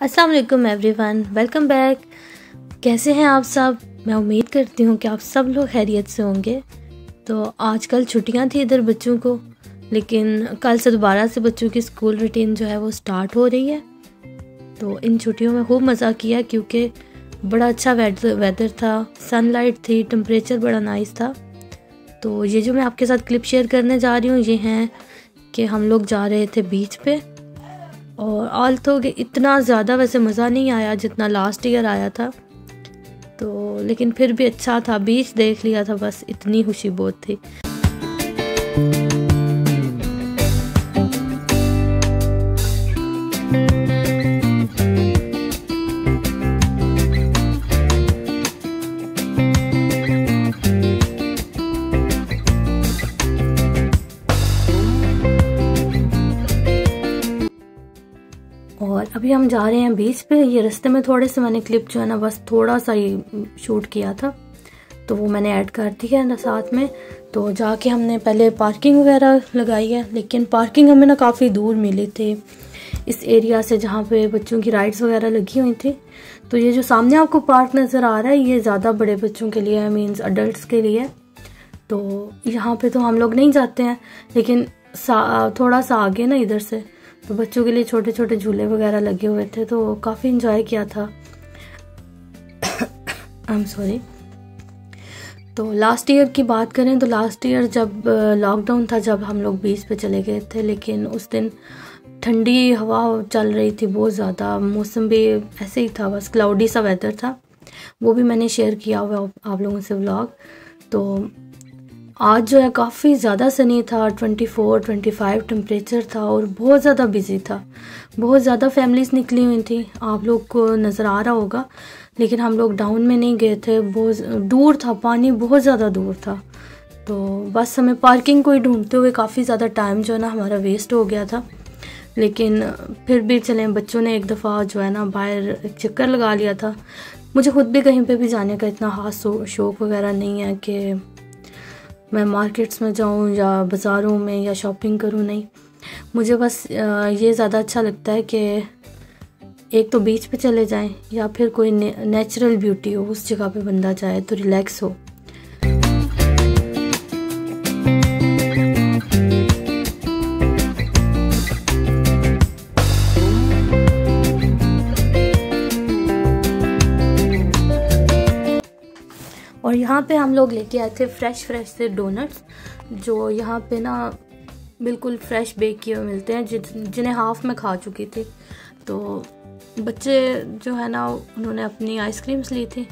अस्सलाम वालेकुम everyone welcome back कैसे हैं आप सब? मैं उम्मीद करती हूँ कि आप सब लोग खैरियत से होंगे। तो आजकल छुट्टियाँ थी इधर बच्चों को, लेकिन कल से दोबारा से बच्चों की स्कूल रूटीन जो है वो स्टार्ट हो रही है। तो इन छुट्टियों में खूब मज़ा किया क्योंकि बड़ा अच्छा वेदर वेदर था। सनलाइट थी टम्परेचर बड़ा नाइस था। तो ये जो मैं आपके साथ क्लिप शेयर करने जा रही हूँ, ये हैं कि हम लोग जा रहे थे बीच पे। और ऑल तो इतना ज़्यादा वैसे मज़ा नहीं आया जितना लास्ट ईयर आया था। तो लेकिन फिर भी अच्छा था बीच देख लिया था, बस इतनी खुशी बहुत थी। अभी हम जा रहे हैं बीच पे ये रास्ते में थोड़े से मैंने क्लिप जो है ना बस थोड़ा सा ही शूट किया था। तो वो मैंने ऐड कर दिया है ना साथ में। तो जाके हमने पहले पार्किंग वगैरह लगाई है लेकिन पार्किंग हमें ना काफ़ी दूर मिली थी। इस एरिया से जहाँ पे बच्चों की राइड्स वगैरह लगी हुई थी। तो ये जो सामने आपको पार्क नज़र आ रहा है ये ज़्यादा बड़े बच्चों के लिए है मीन्स अडल्ट के लिए। तो यहाँ पे तो हम लोग नहीं जाते हैं लेकिन सा, थोड़ा सा आगे ना इधर से। तो बच्चों के लिए छोटे छोटे झूले वगैरह लगे हुए थे तो काफ़ी इंजॉय किया था। आई एम सॉरी तो लास्ट ईयर की बात करें तो लास्ट ईयर जब लॉकडाउन था, जब हम लोग बीच पे चले गए थे, लेकिन उस दिन ठंडी हवा चल रही थी बहुत ज़्यादा। मौसम भी ऐसे ही था, बस क्लाउडी सा वेदर था। वो भी मैंने शेयर किया हुआ आप लोगों से व्लॉग तो आज जो है काफ़ी ज़्यादा सनी था 24, 25 टेम्परेचर था और बहुत ज़्यादा बिज़ी था। बहुत ज़्यादा फैमिलीज़ निकली हुई थी। आप लोग को नज़र आ रहा होगा लेकिन हम लोग डाउन में नहीं गए थे। बहुत दूर था पानी बहुत ज़्यादा दूर था। तो बस हमें पार्किंग को ही ढूंढते हुए काफ़ी ज़्यादा टाइम जो है ना हमारा वेस्ट हो गया था। लेकिन फिर भी चले बच्चों ने एक दफ़ा जो है ना बाहर एक चक्कर लगा लिया था। मुझे खुद भी कहीं पे भी जाने का इतना खास शौक़ वगैरह नहीं है कि मैं मार्केट्स में जाऊँ या बाज़ारों में या शॉपिंग करूँ नहीं। मुझे बस ये ज़्यादा अच्छा लगता है कि एक तो बीच पे चले जाएँ या फिर कोई ने, नेचुरल ब्यूटी हो उस जगह पे बंदा जाए तो रिलैक्स हो। हम लोग लेके आए थे फ्रेश फ्रेश से डोनट्स जो यहाँ पे ना बिल्कुल फ्रेश बेक किए हुए मिलते हैं जिन्हें हाफ़ में खा चुकी थी। तो बच्चे जो है ना, उन्होंने अपनी आइसक्रीम्स ली थी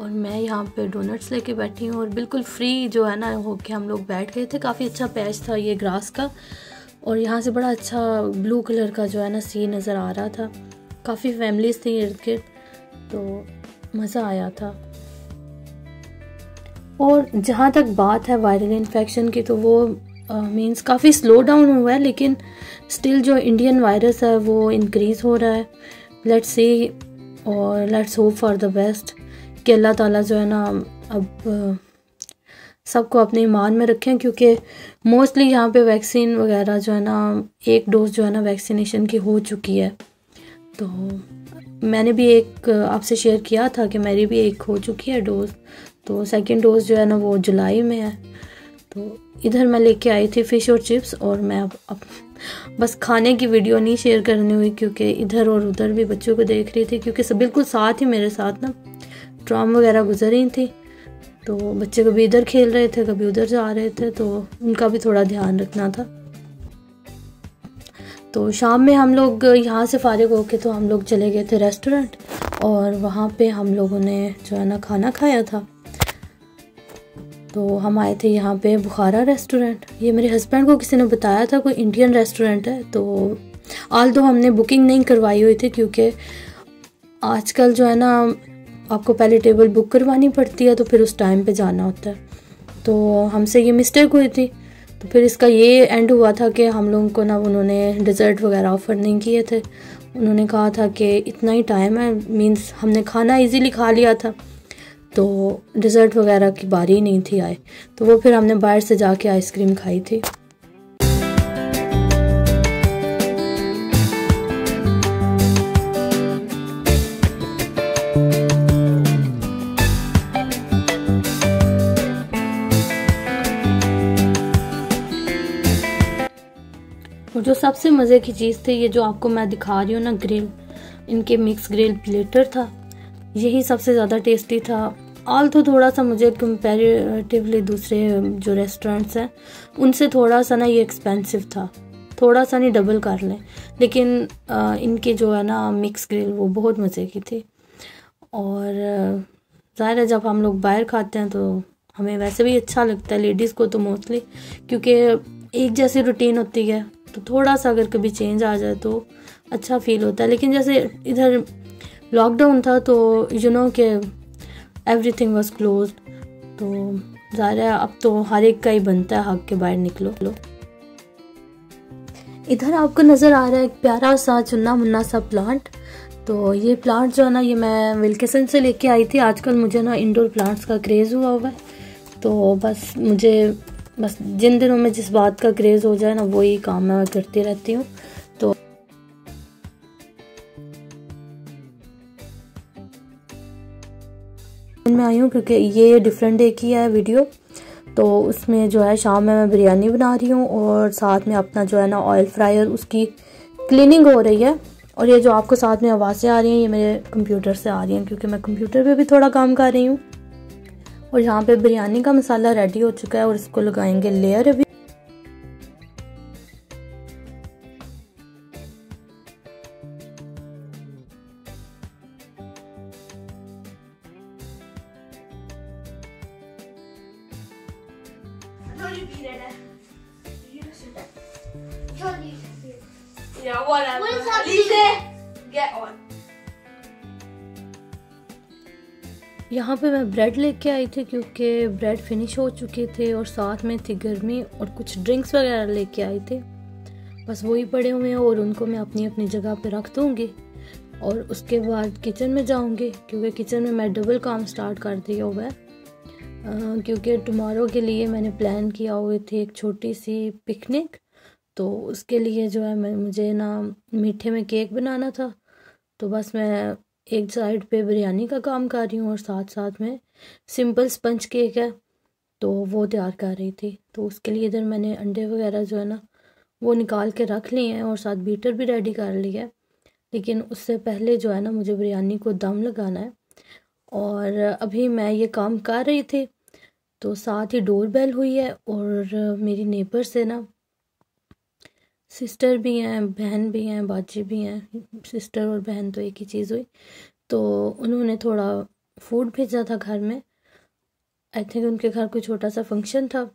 और मैं यहाँ पे डोनट्स लेके बैठी हूँ और बिल्कुल फ्री जो है ना, हो के हम लोग बैठ गए थे। काफ़ी अच्छा पैच था ये ग्रास का और यहाँ से बड़ा अच्छा ब्लू कलर का जो है ना सी नज़र आ रहा था। काफ़ी फैमिलीज़ थी इर्द गिर्द तो मज़ा आया था। और जहाँ तक बात है वायरल इन्फेक्शन की तो वो मींस काफ़ी स्लो डाउन हुआ है, लेकिन स्टिल जो इंडियन वायरस है, वो इंक्रीज़ हो रहा है। लेट्स सी और let's hope for the best कि अल्लाह ताला जो है ना, अब सबको अपने ईमान में रखें, क्योंकि मोस्टली यहाँ पे वैक्सीन वगैरह जो है ना, एक डोज जो है ना वैक्सीनेशन की हो चुकी है। तो मैंने भी एक आपसे शेयर किया था कि मेरी भी एक हो चुकी है डोज तो सेकेंड डोज जो है ना वो जुलाई में है. तो इधर मैं लेके आई थी फ़िश और चिप्स और मैं अब, अब बस खाने की वीडियो नहीं शेयर करनी हुई क्योंकि इधर और उधर भी बच्चों को देख रही थी क्योंकि सब बिल्कुल साथ ही मेरे साथ ना. ट्राम वगैरह गुजर रही थी. तो बच्चे कभी इधर खेल रहे थे कभी उधर जा रहे थे तो उनका भी थोड़ा ध्यान रखना था. तो शाम में हम लोग यहाँ से फारिग होके तो हम लोग चले गए थे रेस्टोरेंट और वहाँ पे हम लोगों ने जो है ना खाना खाया था। तो हम आए थे यहाँ पे बुखारा रेस्टोरेंट। ये मेरे हस्बैंड को किसी ने बताया था, कोई इंडियन रेस्टोरेंट है तो आल तो हमने बुकिंग नहीं करवाई हुई थी क्योंकि आजकल जो है ना आपको पहले टेबल बुक करवानी पड़ती है तो फिर उस टाइम पे जाना होता है। तो हमसे ये मिस्टेक हुई थी। तो फिर इसका ये एंड हुआ था कि हम लोगों को ना उन्होंने डिज़र्ट वगैरह ऑफ़र नहीं किए थे। उन्होंने कहा था कि इतना ही टाइम है मींस हमने खाना इजीली खा लिया था। तो डिज़र्ट वगैरह की बारी नहीं थी आए तो वो फिर हमने बाहर से जाके आइसक्रीम खाई थी। जो सबसे मज़े की चीज़ थी ये जो आपको मैं दिखा रही हूँ ना ग्रिल इनके मिक्स ग्रिल प्लेटर था यही सबसे ज़्यादा टेस्टी था। ऑल तो थोड़ा सा मुझे कंपेरेटिवली दूसरे जो रेस्टोरेंट्स हैं उनसे थोड़ा सा ना ये एक्सपेंसिव था। थोड़ा सा नहीं डबल कर लें। लेकिन आ, इनके जो है ना मिक्स ग्रिल वो बहुत मज़े की थी। और ज़ाहिर है जब हम लोग बाहर खाते हैं तो हमें वैसे भी अच्छा लगता है लेडीज़ को तो मोस्टली क्योंकि एक जैसी रूटीन होती है। तो थोड़ा सा अगर कभी चेंज आ जाए तो अच्छा फील होता है। लेकिन जैसे इधर लॉकडाउन था तो यू नो कि एवरीथिंग वॉज़ क्लोज तो ज़ाहिर है, अब तो हर एक का ही बनता है, हक के बाहर निकलो। लो इधर आपको नज़र आ रहा है एक प्यारा सा चुन्ना मुन्ना सा प्लांट तो ये प्लांट जो है ना, ये मैं विल्केसन से लेके आई थी। आजकल मुझे ना इंडोर प्लांट्स का क्रेज़ हुआ हुआ है। तो बस मुझे बस जिन दिनों में जिस बात का क्रेज़ हो जाए ना, वही काम मैं करती रहती हूँ। तो मैं आई हूँ क्योंकि ये डिफरेंट डे की है वीडियो तो उसमें जो है, शाम में मैं बिरयानी बना रही हूँ और साथ में अपना जो है ना ऑयल फ्रायर उसकी क्लीनिंग हो रही है। और ये जो आपको साथ में आवाज़ें आ रही हैं, ये मेरे कंप्यूटर से आ रही हैं, क्योंकि मैं कंप्यूटर पे भी थोड़ा काम कर रही हूँ। और यहाँ पे बिरयानी का मसाला रेडी हो चुका है और इसको लगाएँगे लेयर अभी Yeah, whatever. What is happening? Get on. यहाँ पे मैं ब्रेड लेके आई थी क्योंकि ब्रेड फिनिश हो चुके थे और साथ में थी गर्मी और कुछ ड्रिंक्स वगैरह लेके आई थे। बस वही पड़े हुए हैं और उनको मैं अपनी अपनी जगह पे रख दूँगी और उसके बाद किचन में जाऊँगी क्योंकि किचन में मैं डबल काम स्टार्ट कर दिया हुआ है। क्योंकि टमारो के लिए मैंने प्लान किया हुए थे एक छोटी सी पिकनिक तो उसके लिए जो है मैं, मुझे ना मीठे में केक बनाना था। तो बस मैं एक साइड पे बिरयानी का काम कर रही हूँ और साथ साथ में सिंपल स्पंज केक है तो वो तैयार कर रही थी। तो उसके लिए इधर मैंने अंडे वगैरह जो है ना, वो निकाल के रख लिए हैं और साथ बीटर भी रेडी कर लिया है। लेकिन उससे पहले जो है ना, मुझे बिरयानी को दम लगाना है। और अभी मैं ये काम कर रही थी तो साथ ही डोर बेल हुई है और मेरी नेबर से ना सिस्टर भी हैं, बहन भी हैं, बाजी भी हैं। सिस्टर और बहन तो एक ही चीज़ हुई। तो उन्होंने थोड़ा फ़ूड भेजा था घर में। आई थिंक उनके घर कोई छोटा सा फ़ंक्शन था।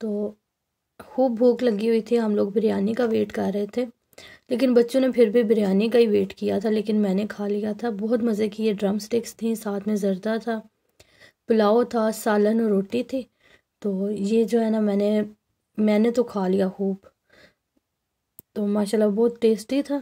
तो खूब भूख लगी हुई थी। हम लोग बिरयानी का वेट कर रहे थे। लेकिन बच्चों ने फिर भी बिरयानी का ही वेट किया था। लेकिन मैंने खा लिया था। बहुत मज़े की ये ड्रम स्टिक्स थी, साथ में जरदा था, पुलाव था, सालन और रोटी थी। तो ये जो है ना, मैंने मैंने तो खा लिया खूब। तो माशाल्लाह बहुत टेस्टी था।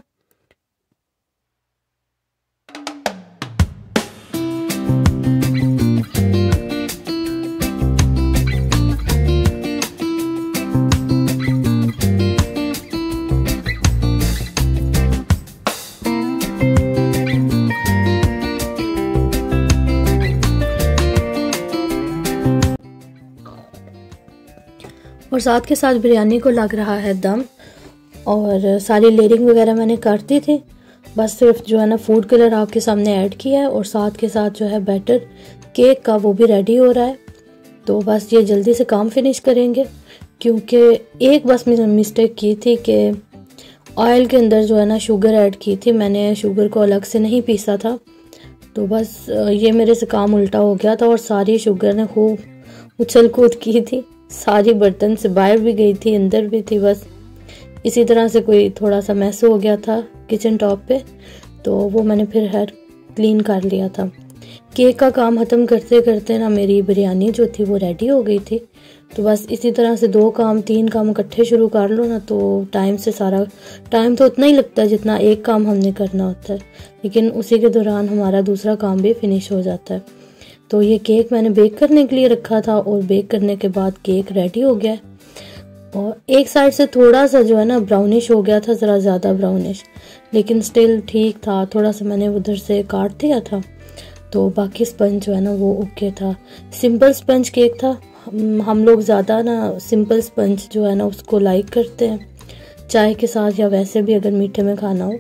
और साथ के साथ बिरयानी को लग रहा है दम। और सारी लेयरिंग वगैरह मैंने कर दी थी। बस सिर्फ़ जो है ना फ़ूड कलर आपके सामने ऐड किया है और साथ के साथ जो है बैटर केक का वो भी रेडी हो रहा है। तो बस ये जल्दी से काम फिनिश करेंगे, क्योंकि एक बस मिस्टेक की थी कि ऑयल के अंदर जो है ना शुगर ऐड की थी। मैंने शुगर को अलग से नहीं पीसा था। तो बस, ये मेरे से काम उल्टा हो गया था और सारी शुगर ने खूब उछल कूद की थी। सारी बर्तन से बाहर भी गई थी, अंदर भी थी बस। इसी तरह से कोई थोड़ा सा मैस हो गया था किचन टॉप पे तो वो मैंने फिर हेयर क्लीन कर लिया था। केक का काम ख़त्म करते करते ना मेरी बिरयानी जो थी वो रेडी हो गई थी। तो बस इसी तरह से दो काम, तीन काम इकट्ठे शुरू कर लो ना तो टाइम से सारा टाइम तो उतना ही लगता है जितना एक काम हमने करना होता है। लेकिन उसी के दौरान हमारा दूसरा काम भी फिनिश हो जाता है। तो ये केक मैंने बेक करने के लिए रखा था और बेक करने के बाद केक रेडी हो गया और एक साइड से थोड़ा सा जो है ना ब्राउनिश हो गया था, ज़रा ज़्यादा ब्राउनिश लेकिन स्टिल ठीक था, थोड़ा सा मैंने उधर से काट दिया था तो बाकी स्पंज जो है ना वो ओके था। सिंपल स्पंज केक था। हम लोग ज़्यादा ना सिंपल स्पंज जो है ना उसको लाइक करते हैं। चाय के साथ या वैसे भी अगर मीठे में खाना हो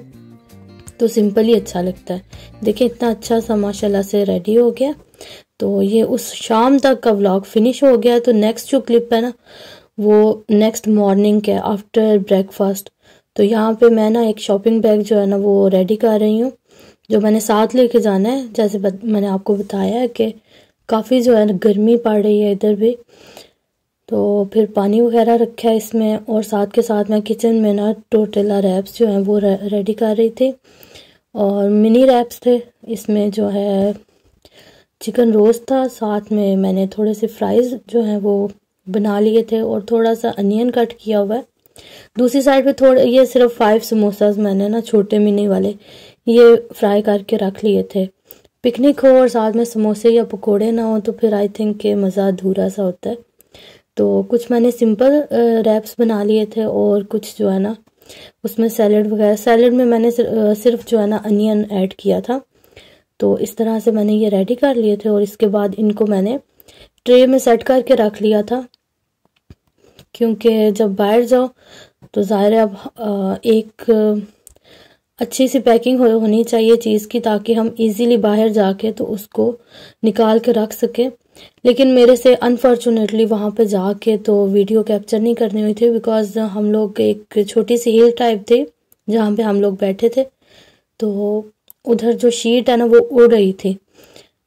तो सिंपल ही अच्छा लगता है। देखिए, इतना अच्छा सा माशाल्लाह से रेडी हो गया। तो ये उस शाम तक का व्लॉग फिनिश हो गया तो नेक्स्ट जो क्लिप है ना वो नेक्स्ट मॉर्निंग के आफ्टर ब्रेकफास्ट तो यहाँ पे मैं ना एक शॉपिंग बैग जो है ना वो रेडी कर रही हूँ जो मैंने साथ लेके जाना है जैसे बत, मैंने आपको बताया है कि काफ़ी जो है ना गर्मी पड़ रही है इधर भी। तो फिर पानी वगैरह रखा है इसमें और साथ के साथ मैं किचन में ना टोटेला रैप्स जो हैं वो रेडी कर रही थी। और मिनी रैप्स थे इसमें जो है चिकन रोस्ट था साथ में मैंने थोड़े से फ्राइज़ जो हैं वो बना लिए थे और थोड़ा सा अनियन कट किया हुआ है। दूसरी साइड पे थोड़े, ये सिर्फ़ फाइव समोसाज मैंने ना छोटे मिनी वाले, ये फ्राई करके रख लिए थे। पिकनिक हो और साथ में समोसे या पकोड़े ना हो तो फिर आई थिंक के मज़ा अधूरा सा होता है। तो कुछ मैंने सिंपल रैप्स बना लिए थे और कुछ जो है ना, उसमें सैलड वगैरह सैलड में मैंने सिर्फ़ जो है ना अनियन ऐड किया था। तो इस तरह से मैंने ये रेडी कर लिए थे और इसके बाद इनको मैंने ट्रे में सेट करके रख लिया था। क्योंकि जब बाहर जाओ तो ज़ाहिर है अब एक अच्छी सी पैकिंग हो, होनी चाहिए चीज़ की ताकि हम इजीली बाहर जाके तो उसको निकाल के रख सकें। लेकिन मेरे से अनफॉर्चुनेटली वहाँ पे जाके तो वीडियो कैप्चर नहीं करनी हुई थी बिकॉज़ हम लोग एक छोटी सी हिल टाइप थी जहाँ पे हम लोग बैठे थे। तो उधर जो शीट है ना वो उड़ रही थी।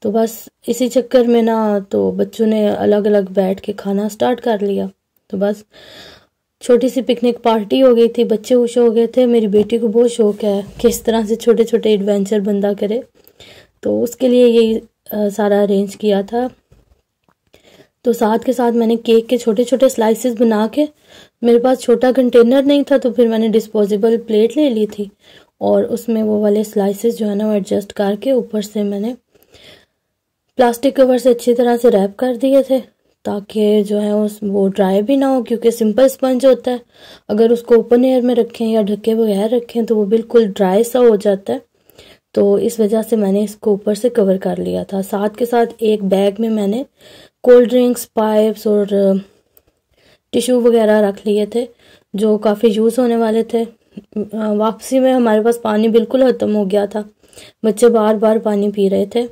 तो बस इसी चक्कर में ना तो बच्चों ने अलग अलग बैठ के खाना स्टार्ट कर लिया। तो बस छोटी सी पिकनिक पार्टी हो गई थी, बच्चे खुश हो गए थे। मेरी बेटी को बहुत शौक है कि इस तरह से छोटे छोटे एडवेंचर बंदा करे। तो उसके लिए यही सारा अरेंज किया था। तो साथ के साथ मैंने केक के छोटे छोटे स्लाइसेस बना के, मेरे पास छोटा कंटेनर नहीं था तो फिर मैंने डिस्पोजेबल प्लेट ले ली थी और उसमें वो वाले स्लाइसेस जो है ना, वो एडजस्ट करके ऊपर से मैंने प्लास्टिक कवर से अच्छी तरह से रैप कर दिए थे। ताकि जो है उस, वो ड्राई भी ना हो, क्योंकि सिंपल स्पंज होता है। अगर उसको ओपन एयर में रखें या ढके बगैर रखें तो वो बिल्कुल ड्राई सा हो जाता है। तो इस वजह से मैंने इसको ऊपर से कवर कर लिया था। साथ के साथ एक बैग में मैंने कोल्ड ड्रिंक्स पाइप्स और टिश्यू वगैरह रख लिए थे, जो काफ़ी यूज़ होने वाले थे। वापसी में हमारे पास पानी बिल्कुल ख़त्म हो गया था। बच्चे बार बार पानी पी रहे थे।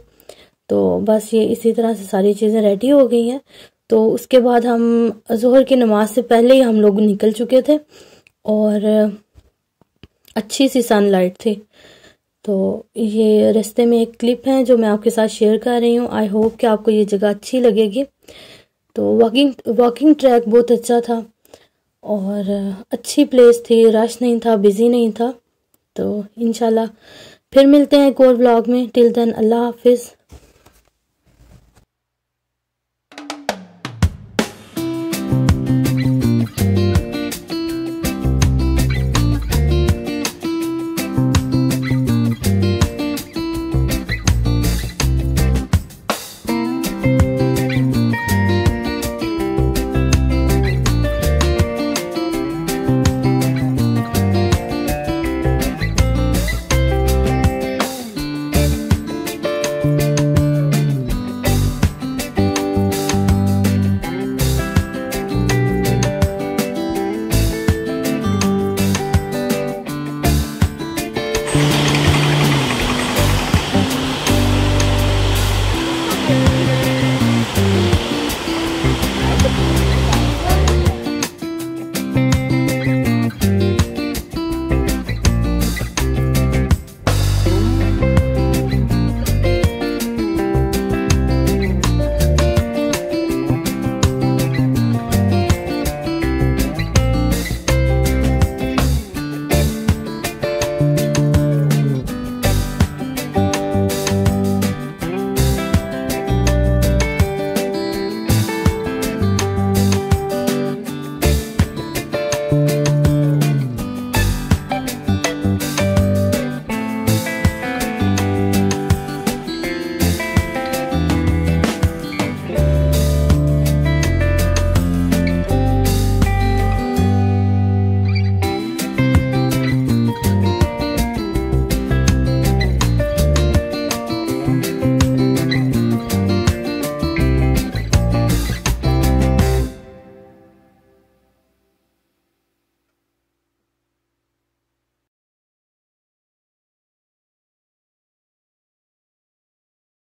तो बस ये इसी तरह से सारी चीज़ें रेडी हो गई हैं। तो उसके बाद हम जहर की नमाज़ से पहले ही हम लोग निकल चुके थे और अच्छी सी सनलाइट थी। तो ये रास्ते में एक क्लिप है जो मैं आपके साथ शेयर कर रही हूँ। आई होप कि आपको ये जगह अच्छी लगेगी। तो वॉकिंग वॉकिंग ट्रैक बहुत अच्छा था और अच्छी प्लेस थी रश नहीं था बिज़ी नहीं था। तो इनशाला फिर मिलते हैं एक और ब्लॉग में। टिल देन अल्लाह हाफिज़।